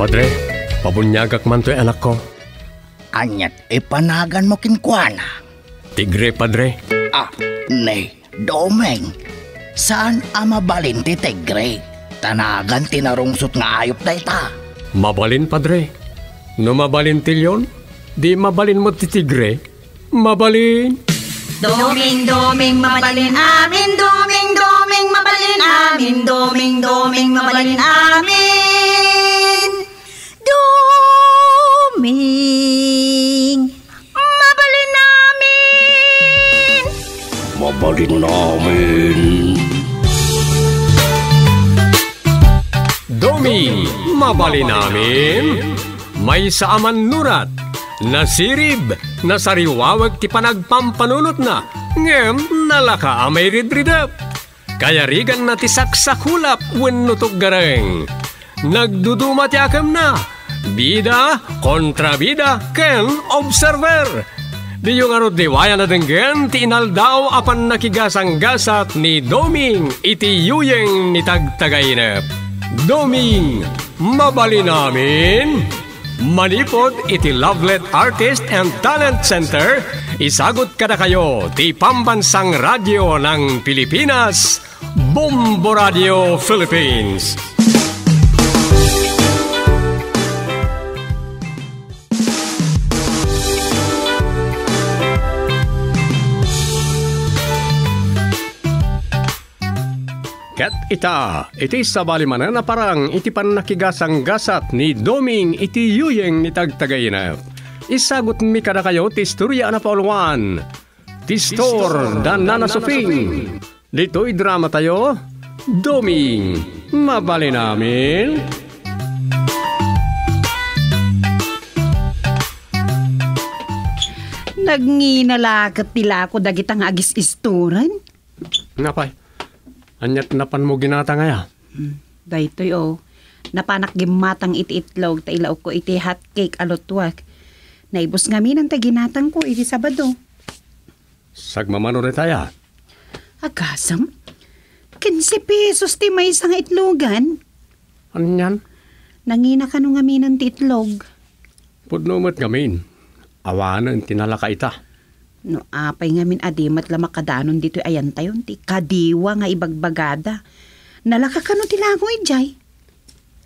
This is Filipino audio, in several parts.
Padre, pabunyagak man to'y anak ko. Anyat ipanagan mo kinkwana. Tigre, Padre. Ah, ne, domeng. Saan ama balin ti tigre? Tanagan tinarungsot nga ayop na ita. Mabalin, Padre. No mabalin tilyon, di mabalin mo ti tigre. Mabalin. Doming, doming, mabalin amin, doming, doming, mabalin amin, doming, doming, mabalin amin. Doming, mabalin amin. Mabalin namin. Domi, mabalin namin. May saaman nurat, nasirib, nasariwawag ti panagpampanunot na, ngem nalaka amay ridridap. Kaya rigan na ti saksakulap wenno gareng. Nagduduma ti akam na, bida kontra bida ken observer. Di yung arot diwaya na denggen ti inaldaw apan nakigasang-gasat ni Doming iti yuyeng ni tagtagainep. Doming, mabali namin. Manipod iti Lovelet Artist and Talent Center, isagot kada kayo ti Pambansang Radyo ng Pilipinas, Bombo Radio Philippines. Ket ita, iti sabali manan na parang iti pan nakigasang gasat ni Doming iti yuyeng ni tagtagayna. Isagot mi kada kayo ti istorya na pauluan. Tistor dan Nana Sofing. Dito'y drama tayo, Doming. Mabali namin. Nagninalakat tila ako dagitang agis isturan. Napay, anyat napan mo ginata ngaya. Daytoy o, napanak gimatang iti itlog ta ilaw ko iti hot cake alotwak. Naibos nga minang taginatang ko iti Sabado. Sagmamano rin tayo. Agasam? 15 pesos ti may isang itlogan. Ano yan? Nangina ka nung aminan ti itlog. Pudno mo't gamin. Awanan tinalaka ita. No, apay nga min adimat la makadanon dito ayan tayon ti kadiwa nga ibagbagada. Nalaka ka no ti lango ijay.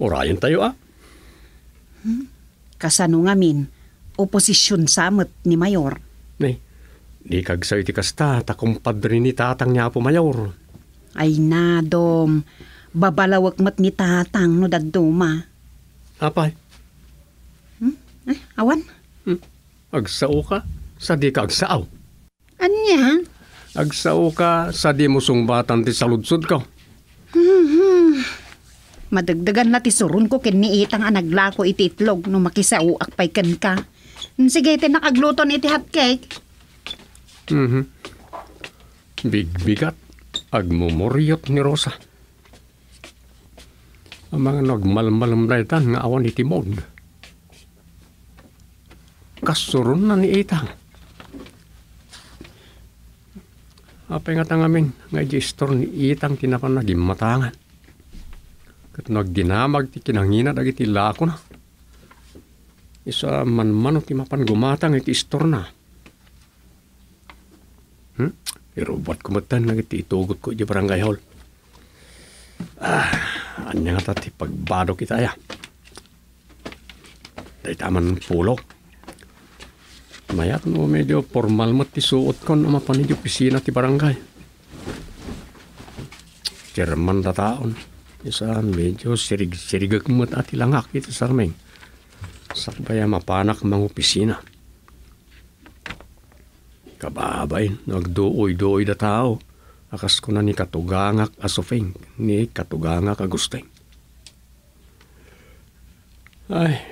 Orayan tayo ah. Kasano nga min, oposisyon samot ni Mayor. Ni, di kag sa iti kasta, takumpadre ni tatang niya po mayor. Ay nadom, babalawak mat ni tatang no daduma. Apay, Ay, awan, agsao ka, sa di ka agsaaw. anya? Agsao ka, sa di mo sungbatan ti saludsod ka. Madagdagan na ti surun ko ken ni itang anaglako iti itlog no makisauak pay ken ka. Sige, ti nakagluton iti hot cake. Mhm. Bigbigat, agmumuryot ni Rosa. Ang mga nagmalmalam na itan nga awan iti mod. Kasurun na ni Itang. Apay nga tangamin, nga gestor ni Itang tinapan na gimatangan. Kat nagdinamag ti kinangina dagiti lako na. Isa man man ti mapan gumatang iti istor na. Hmm? Pero ba't kumatan na iti itugot ko di barangay hall? Ah, anya nga tati pagbado kita ya. Day taman pulo. Mayat mo medyo formal mo ti suot kon ama panidyo pisina ti barangay. Jerman da taon. Isa medyo sirig-sirigag mo at ilangak ito sa aming. Sakbaya mapanak mga opisina. Kababay, nagduoy-duoy da tao. Akas ko na ni katugangak asofeng, ni katugangak agusteng. Ay,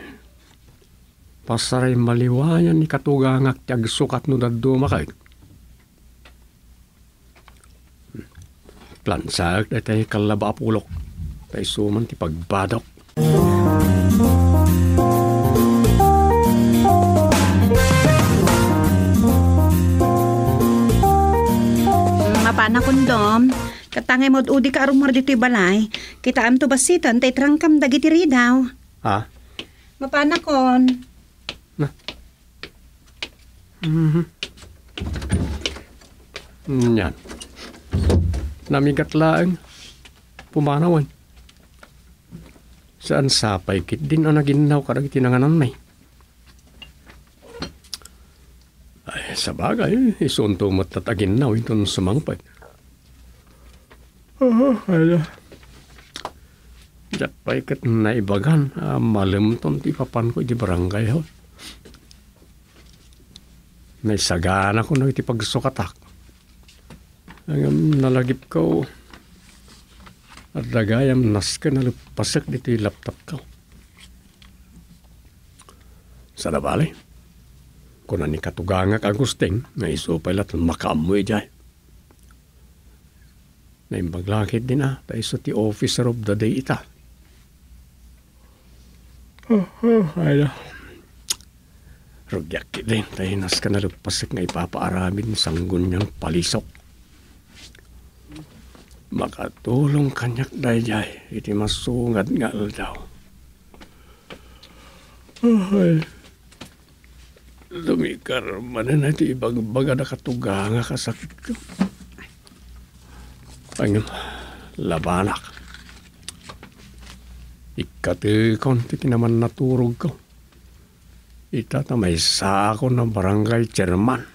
pasaray maliwayan ni katugangak tiyag sukat no daddo makay. Plansag da tayo kalaba apulok. Tayo suman ti pagbadok. Mapana kondom. Katangay mod udi ka arumar dito'y balay. Kita am to basitan tay trangkam dagiti ridaw. Ha? Mapanakon. Yan. Namigat laang. Pumanawan. Saan sapay kit din ang naginaw karag tinanganan may. Ay, sa bagay, isunto mo't tataginaw itong sumangpag. Oh, ala. Diyak pa ikat na ibagan, ah, malam ton ti papan ko di barangay ho. May sagana ko na iti pagsukatak. Ang nalagip ko, at dagayam nas ka nalupasak dito yung laptop ko. Sa nabali, kung ni katuganga ka gusting, na iso pala makamoy dyan. Na imbaglakit din ah, tayo sa ti officer of the day ita. Oh, oh, ay Rugyak din, tayo nas ka nalupasak nga ipapaaramin sanggun niyang palisok makatulong kanyak dayjay iti masungat nga daw. Ay, lumikar man na iti ibagbaga na katuga nga kasakit ko. Ang labanak. Ikatikon ti naman naturog ko. Itata may sa ako ng barangay chairman.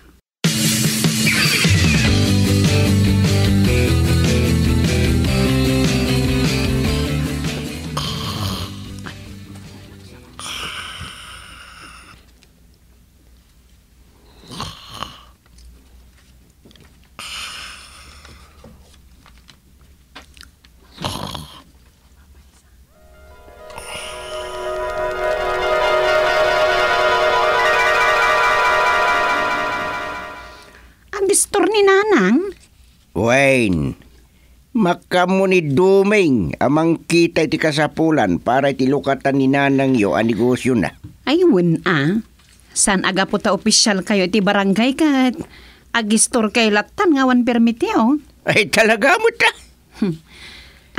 Makamo ni Duming amang kita iti kasapulan para iti lukatan ni nanang yo ang negosyo na. Ayun ah. San aga po ta opisyal kayo iti barangay kat agistor kay latan nga wan permiti oh. Ay talaga mo ta.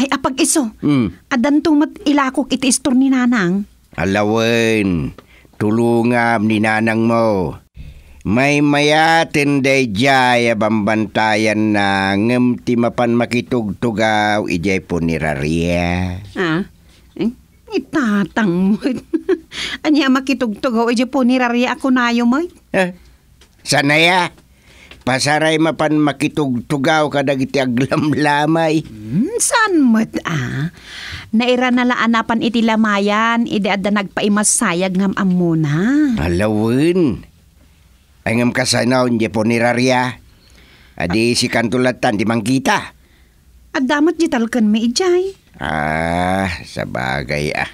Ay apag iso. Hmm. Adan tumat ilakok iti istor ni Nanang. Alawen, tulungam ni nanang mo. May mayatin day jaya bambantayan na ngem ti mapan makitugtugaw ijay po ni Raria. Ah? Eh, itatang mo. Anya makitugtugaw iti po ni Rari ako nayo mo. Eh, sanaya, pasaray mapan makitugtugaw kadag iti aglamlamay. Hmm, saan mo't ah? Naira na laanapan iti lamayan, iti adda nagpaimas sayag ngam amuna. Alawen, ay ngem kasanaw ijay po ni Raria. Adi si kantulatan di mangkita. Adamot jitalkan mi ijay. Ah, sa bagay ah.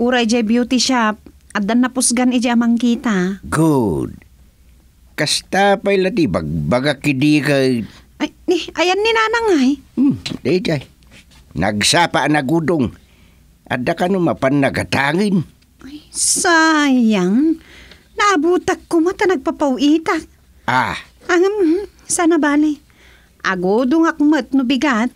Uray jay beauty shop. Adan napusgan ijay amang kita. Good. Kasta pa'y lati bagbaga kidi kay... Ay, ni, ayan ni nanang ay. Hmm, di jay. Nagsapa na gudong. Ada ka no mapan nagatangin. Ay, sayang. Naabutak ko mata nagpapauitak. Ah, Ang, hmm, sana bali. Agodong akmat no bigat.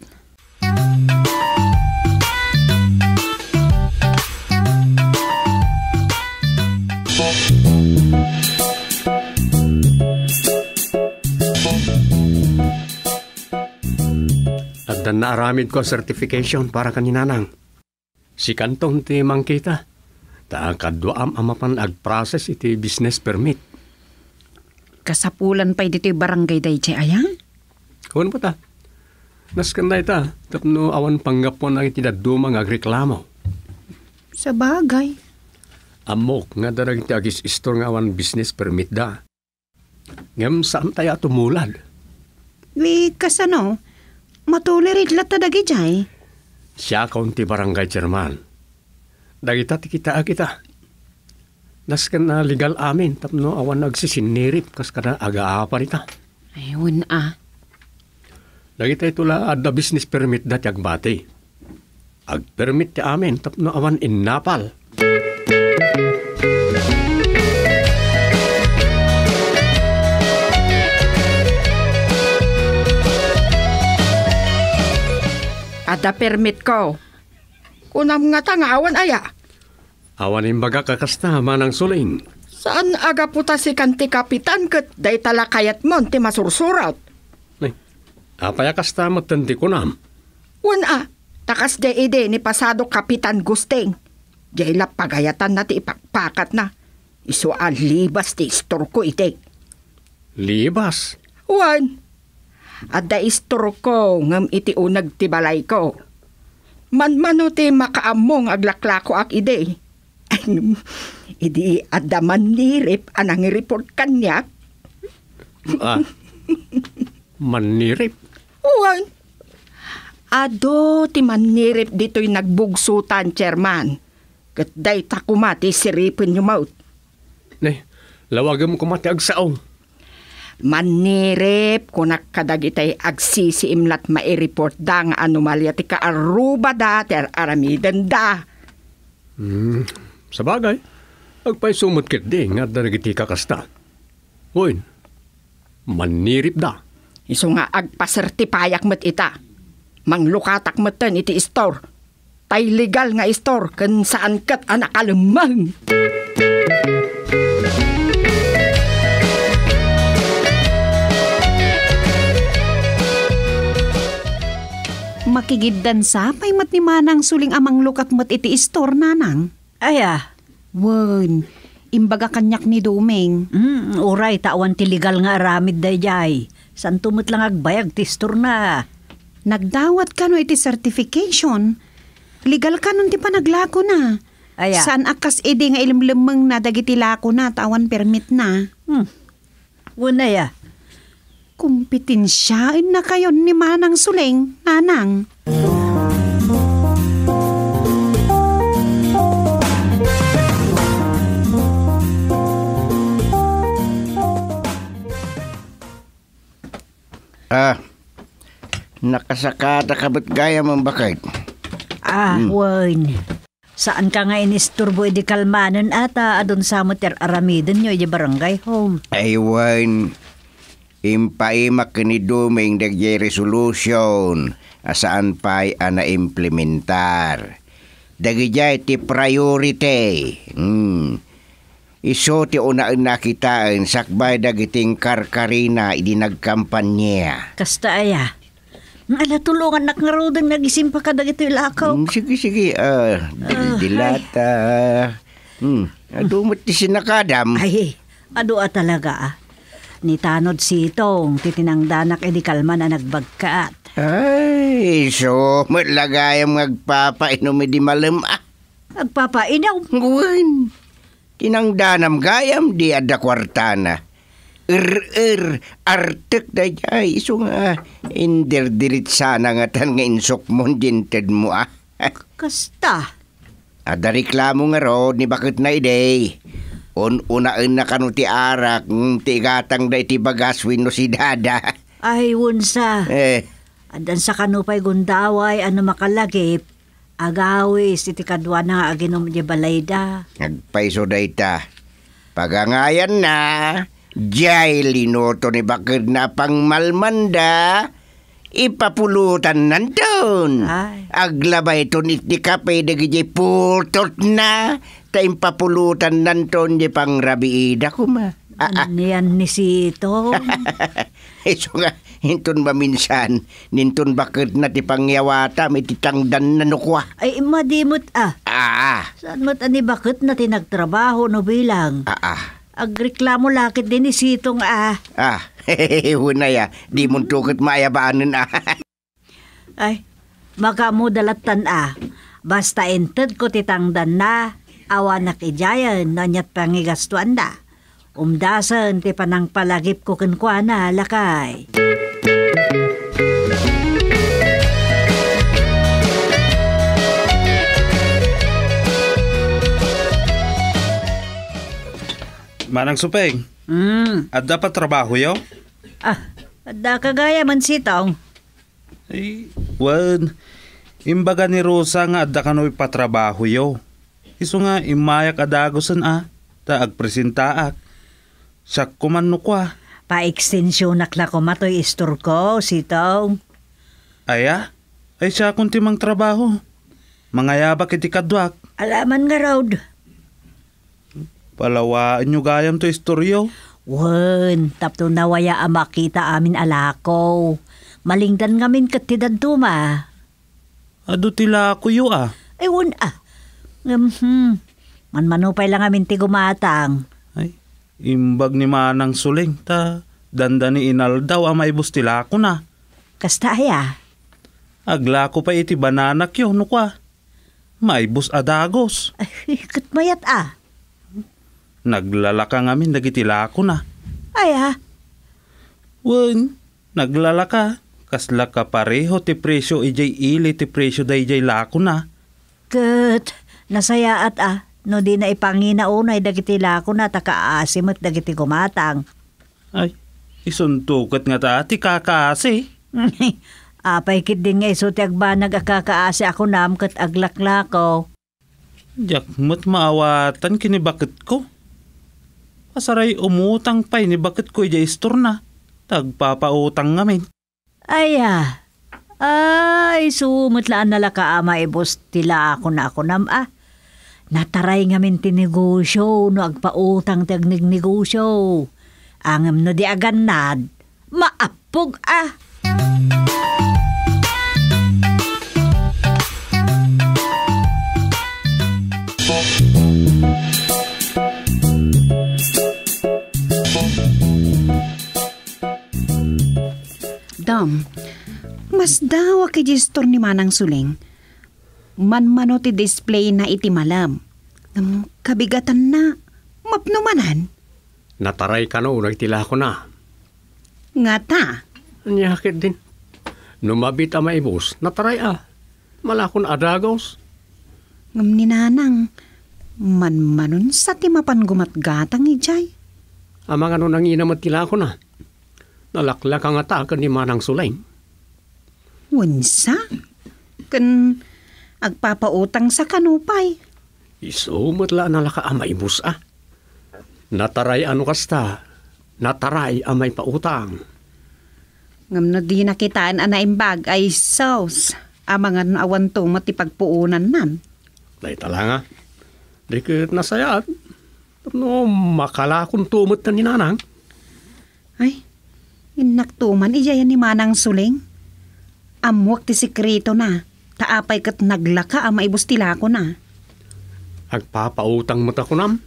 At dan naaramid ko ang certification para kaninanang. Si kantong ti mangkita. Ta kadwaam amapan ag-process iti business permit. Kasapulan pa dito barangay day chay ayang. Kuwan po ta? Naskan na ita. Tapno awan panggapon ang itidadumang agreklamo. Sa bagay. Amok nga darag ti agis istor nga awan business permit da. Ngem saan tayo tumulad? Wi kasano? Matulirit lata dagi jay. Siya kaunti barangay chairman. Dagita ti kita kita. Naskan na legal amin tapno awan nagsisinirip kas kada aga-apa nita. Ayun ah. Dagita itula adda business permit dati agbati. Ag permit ti amin tapno awan innapal. Ada permit ko. Kunam nga tangawan aya. Awan imbaga kakasta manang suling. Saan aga puta si kanti kapitan kat day tala kayat mon ti masursurat? Ay, apaya kasta matanti ko nam. Wana, takas de ide ni pasado kapitan Gusteng. Jayla pagayatan na ti ipakpakat na. Iso alibas ti istor ko ite. Libas. Wan, at da istor ko ngam iti unag ti balay ko. Man-mano ti makaamong aglaklako ak ide. Idi adaman nirip anang report kanyak. Ah, manirip. Uwan. Ado ti manirip dito'y nagbugsutan, chairman. Kat day takumati siripin yung maut. Ne, lawagam ko mati agsaong. Manirip kunak kadagitay agsisiimlat maireport da nga anomalya ti kaaruba da ter aramidan da. Sa bagay, agpay sumot kit di nga daragiti kakasta. Uy, manirip da. Iso nga agpasertipayak met ita. Manglukatak metan iti store. Tay legal nga store kan saan kat anak alemang. Makigiddan sa pay mat ni manang suling amang lukat mat iti istor nanang. Aya, Wen, imbaga kanyak ni Dumeng. mm, uray tawan ti legal nga aramid day jay. San tumot lang agbayag tistor na. Nagdawat ka no iti certification. Legal ka nun ti panaglako na. Aya. San akas edi nga ilimlemeng na dagiti lako na tawan permit na. Hmm. Una ya. Na kayo ni manang suling, nanang. Ah, nakasakata ka ba't gaya mong bakit? Ah, wan. Saan ka nga inisturbo edi kalmanan ata adon sa mo ter aramiden nyo edi barangay home. Aywan, impaimak ni Duming dagay resolution asaan pa'y ana implementar. Dagijay ti priority. Hmm. Iso ti unaan nakitaan sakbay dagiting karkarina idi nagkampanya. Kasta aya. Nga ala tulungan nak nga nagisim pa ka dagito ilakaw. Hmm, sige, sige. Ah, dilata. Hmm. Adumot ti sinakadam. Ay, ado a talaga ah. Ni tanod si itong titinangdanak edi kalma na nagbagkaat. Ay, so matlagayam magpapainom di malam ah. Agpapainaw. Nguwan. Tinangdanam gayam di ada kwartana. Ir-ir, artek da jay. Iso nga, inder dirit sana nga tan nga insok mo dinted mo ah. Kasta. Ada reklamo nga ro, ni bakit na ide. Un na kanu ti arak, ti gatang da iti bagaswin no si dada. Ay, wunsa. Eh, Adan sa kanupay gundaway ano makalagip. Agawis iti kadwa na aginom di balayda. Nagpaiso da ita. Pagangayan na, jay linoto ni bakit na pangmalmanda, ipapulutan nandun. Ay. Aglabay to ni ti kapay dagi jay pultot na, ta impapulutan nandun di pang rabiida ko ma. Ah, Ano yan ni Sito? Iso nga, hintun ba minsan, nintun bakit na ti pangyawata, may titangdan na nukwa. Ay, madimot ah. Ah, Saan mo't ani bakit na tinagtrabaho no bilang? ah, ah. Agreklamo lakit din ni Sitong ah. Ah, hehehe, na ya. Di mo tukot maayabaanin ah. Ay, maka mo dalatan ah. Basta ented ko titangdan na. Awa na kijayan na nyat pangigastuan na. Umdasan ti panang palagip ko kenkwa na lakay. Manang Supeng, Hmm. at dapat trabaho yo? Ah, ada kagaya man Sitong. Ay, wan. Imbaga ni Rosa nga adda kano'y patrabaho yo. Iso nga imayak adagosan ah. Ta agpresentaak. Siyak kuman no kwa. Pa-extensyon nakla ko matoy istor ko, Sitong. Aya, ay siya kung timang trabaho. Mangayabak iti kadwak. Alaman nga raud. Palawaan nyo gayam to istoryo. Wen, tapto nawaya ang makita amin alako. Malingdan ngamin katidad tuma. Ado tila ko yu ah. Ewan ah. Um, Man manupay lang amin ti gumatang. Ay, imbag ni Manang Suling ta. Danda ni Inal daw ang maibos tila ko na. Kasta aya. Agla ko pa iti bananak yun, no kwa. Maibos adagos. Ay, katmayat ah. Naglalaka ngamin dagitila ko na. Ay ah. Wen, naglalaka. Kasla ka pareho ti presyo ijay ili ti presyo da ijay lako na. Kat, nasaya at ah. No di na ipangina unay dagiti lako na takaasimot dagiti gumatang. Ay, isuntukat nga ta ti kakasi. Apay kit din nga iso ti agbanag akakaasi ako nam kat aglaklako. Diyak mo't maawatan kini bakit ko. Pasaray umutang pay ni bakit ko ijay istor na. Tagpapautang ngamin. Ay ah. Ay, sumutlaan na laka ama ibos tila ako na ako nam ah. Nataray nga min tinegosyo no agpautang ti negosyo. Angam no di aganad. Maapog ah. Dam, mas dawa kay gestor ni Manang Suling. Manmano ti display na iti malam. Ngam kabigatan na, mapnumanan. Nataray ka no, nagtila ko na. Nga ta, Anyakit din. Numabit ang maibos, nataray ah. Malakon adagos. ngam ni Nanang. Manmanon sa ti mapan gumatgatang ijay. Amang ano nang inamat tila ko na. Nalaklak ang atakan ni Manang Sulaim. Wansa? Kan agpapautang sa kanupay. Isumot la nalaka ang maibos ah. Nataray ano kasta. Nataray ang may pautang. Ngam na di nakitaan ana imbag ay sauce. Amangan awan to matipagpuunan nan. Dahil lang ah. Di ka nasayat. No, makalakon tumot na ni Nanang. Ay, inaktuman ijayan ni Manang Suling. Amwak ti sikreto na. Taapay kat naglaka ang maibos tilako na. Agpapautang mo ta ko nam.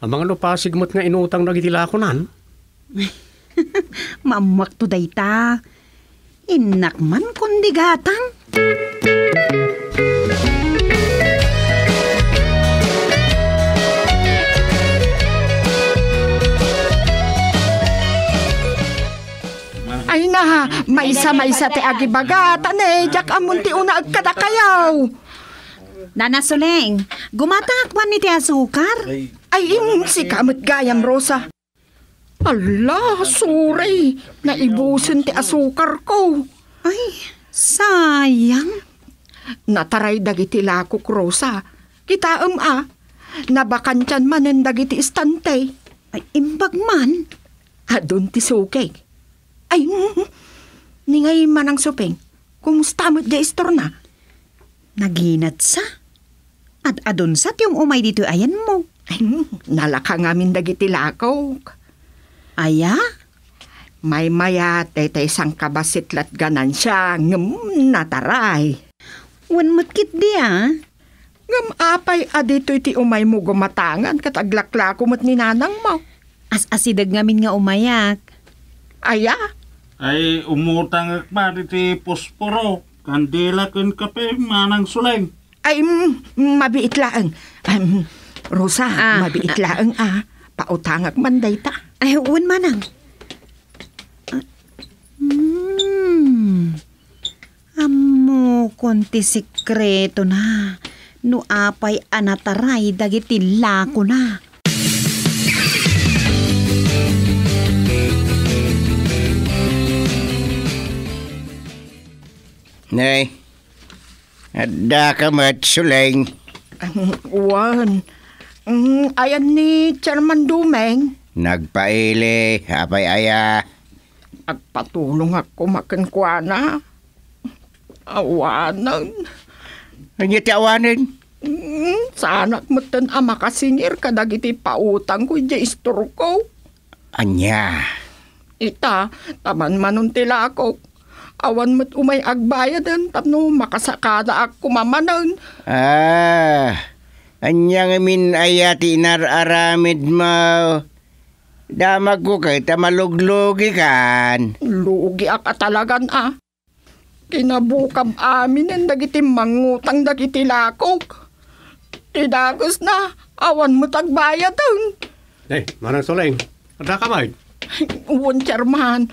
Ang mga lupasig mo't nga inutang nagitila ko nan. Mamwak to dayta. Inakman kundi gatang. Ay na, may isa may isa ti agibagatan eh. Diyak amon ti una agkadakayaw. Nana Suling, gumatakpan ni ti asukar. Ay im si kamot gayam Rosa. Ala, sorry. Naibusin ti asukar ko. Ay, sayang. Nataray dagiti lakok Rosa. Kita um ah. Nabakansyan manen dagiti istante. Ay, imbag man. Adon ti sukay. Ay, ningay manang supeng. Kumusta mo di istor na? Naginat sa. At adon sa yung umay dito ayan mo. Ay, nalaka ngamin dagiti lakok. Aya? May maya tay sang kabasitlat ganan siya ngem nataray. Wan matkit di ah. Ngem apay adito iti umay mo gumatangan kat aglaklako mo't ni nanang mo. As-asidag ngamin nga umayak. Aya, Ay, umutang akma iti posporo. Kandila kun kape, Manang Suling. ay mm, mabiit laeng. Um, Rosa, Ah, mabiit laeng ah. Pautangak man dayta. Ay, uwan manang. Ah, Hmm. Amo, konti sikreto na. No apay anataray dagiti lako na. Nay, adda ka mat suling. Wan. Mm, ayan ni Chairman Dumeng. Nagpaili, apay aya. Agpatulong ako makinkwana. Awanan. Ano ti awanin? Hmm, sana matan a makasingir kadag iti pautang ko di istor ko. Anya. Ita, taman manon tila ako. Awan mo't umay agbayadan tapno makasakada ak kumamanan. Ah, anya nga min ayati nararamid mo. Damag ko kay tamaluglugi kan. Lugi ak atalagan ah. Kinabukab amin ang dagiti mangutang dagiti lakok. Tidagos na, awan mo tagbayadan. Eh, Manang Soleng, ada kamay. Uwan chairman,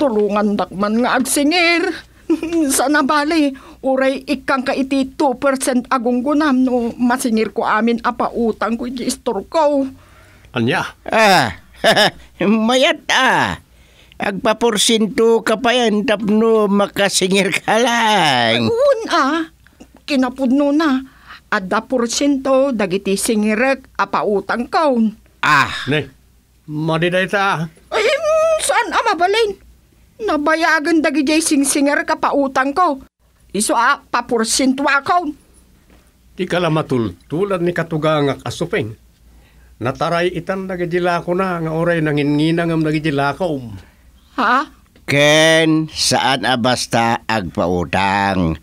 tulungan dakman nga agsingir. Sana bali, uray ikang ka iti 2% agong gunam no masingir ko amin apa utang ko iti store ko. Anya, Ah, mayat ah. Agpaporsinto ka pa yan tapno makasingir ka lang. Uwan ah, kinapudno na. Ada porsyento dagiti singirek apa utang ko. Ah, ne, madiday ta. Ay, mm, saan ama Nabayagan dagiti singsinger ka pa utang ko. Iso ah, paporsyento ako. Di ka lang matultulad ni katugangak asupeng. Nataray itan nagidila ko na nga oray nanginginangam nagidila ko. Ha? Ken, saan a basta agpautang?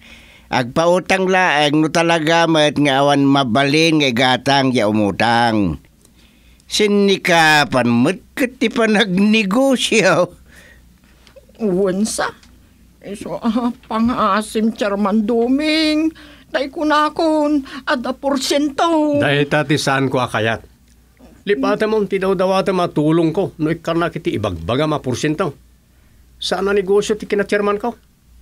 Agpautang laeng no talaga met nga awan mabalin nga gatang ya umutang. Sinikapan met kati pa nagnegosyo. Uwansa. Iso ah, pangasim chairman duming. Tay ko na akon, ada porsyento. Dahil tati saan ko akayat. Lipata mo ti daw dawata matulong ko no ikar na kiti ibagbaga mapursintang. Saan na negosyo ti kinachairman ko?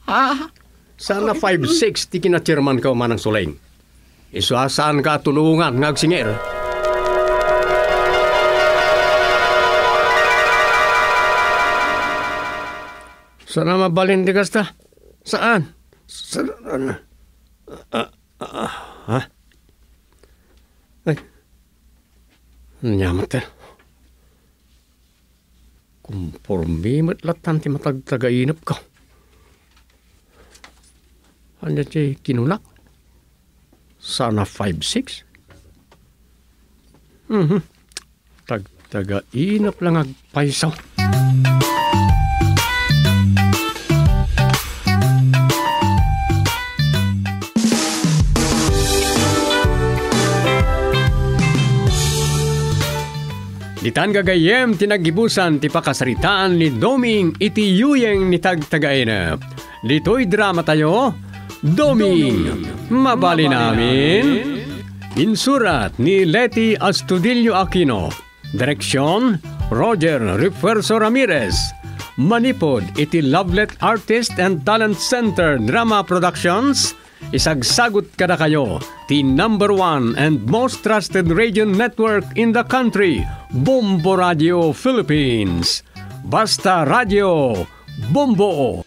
Ha? Sana 5-6 ti kinachairman ko manang suleng. Iso saan ka tulungan ngagsinger. Sana mabalin di kasta? Saan? Saan? Ah, ah, ha? Ay. Nyamat eh. Kumpormi matlatan ti matagtagainap ko. Ano ti kinulak? Sana 5-6? Mhm. Tagtagainap lang agpaisaw. Ditan gagayem tinagibusan ti pakasaritaan ni Doming iti yuyeng ni tagtagainap. Dito'y drama tayo, Doming, mabali namin. Insurat ni Leti Astudillo Aquino. Direksyon, Roger Refuerzo Ramirez. Manipod iti Lovelet Artist and Talent Center Drama Productions. Isagsagot kada kayo, the number one and most trusted radio network in the country, Bombo Radio Philippines. Basta Radio, Bombo